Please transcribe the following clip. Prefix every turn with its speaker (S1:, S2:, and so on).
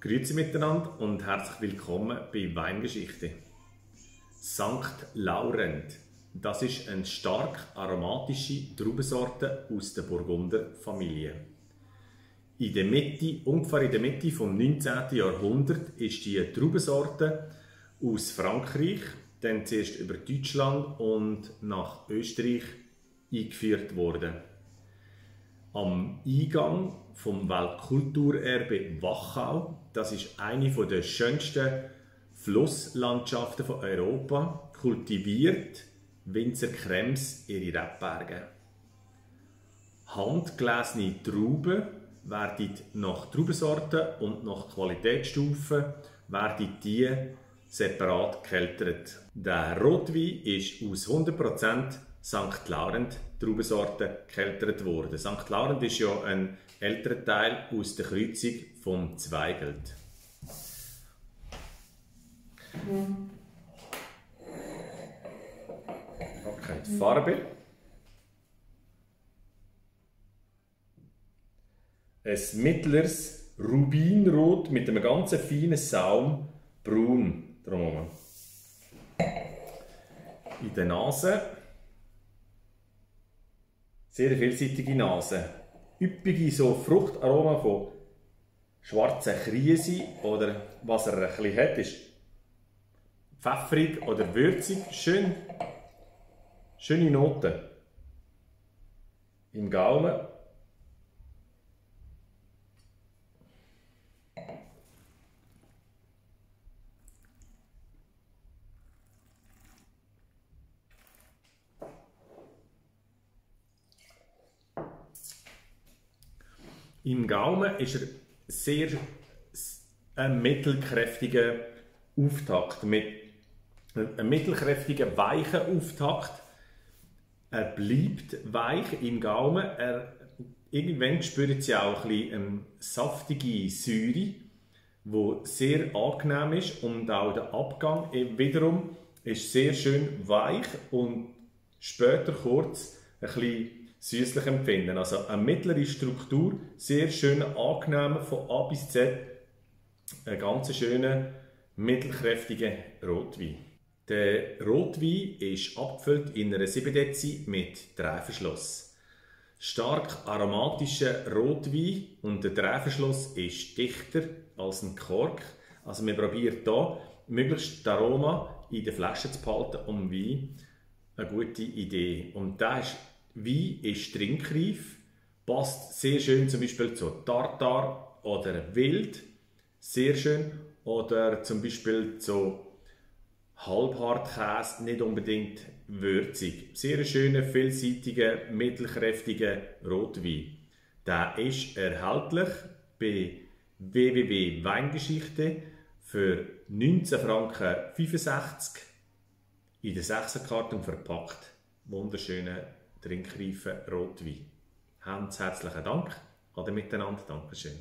S1: Grüezi miteinander und herzlich willkommen bei Weingeschichte. St. Laurent. Das ist eine stark aromatische Traubensorte aus der Burgunder Familie. In der Mitte, ungefähr in der Mitte vom 19. Jahrhundert ist die Traubensorte aus Frankreich, dann zuerst über Deutschland und nach Österreich eingeführt worden. Am Eingang vom Weltkulturerbe Wachau. Das ist eine der schönsten Flusslandschaften von Europa. Kultiviert Winzer Krems ihre Rebberge. Handgelesene Trauben werden nach Traubensorten und nach Qualitätsstufen werden die separat gekeltert. Der Rotwein ist aus 100% St. Laurent Traubensorte gekeltert worden. St. Laurent ist ja ein älterer Teil aus der Kreuzung vom Zweigelt. Okay, die Farbe. Ein mittleres Rubinrot mit einem ganz feinen Saum braun drumherum. In der Nase sehr vielseitige Nase. Üppige so Fruchtaroma von schwarzen Krise oder was er ein hat, ist pfeffrig oder würzig. Schön, schöne Noten. Im Gaumen Im Gaumen ist er sehr ein mittelkräftiger Auftakt, mit einem mittelkräftigen, weichen Auftakt. Er bleibt weich im Gaumen. Er, irgendwann spürt sie auch ein bisschen saftige Säure, die sehr angenehm ist und auch der Abgang wiederum ist sehr schön weich und später kurz ein bisschen süßlich empfinden. Also eine mittlere Struktur, sehr schön angenehm von A bis Z, ein ganz schöner, mittelkräftiger Rotwein. Der Rotwein ist abgefüllt in einer 7 Dezi mit Drehverschluss. Stark aromatischer Rotwein und der Drehverschluss ist dichter als ein Kork. Also wir probieren hier möglichst das Aroma in der Flasche zu behalten, um Wein eine gute Idee. Und da ist Wein ist trinkreif, passt sehr schön zum Beispiel zu Tartar oder Wild, sehr schön, oder zum Beispiel zu Halbhartkäse, nicht unbedingt würzig. Sehr schöner, vielseitiger, mittelkräftiger Rotwein. Der ist erhältlich bei www.weingeschichte für 19 Franken 65 in der 6 Karton verpackt. Wunderschöner trinkreifen Rotwein. Hans herzlichen Dank. Ade miteinander. Dankeschön.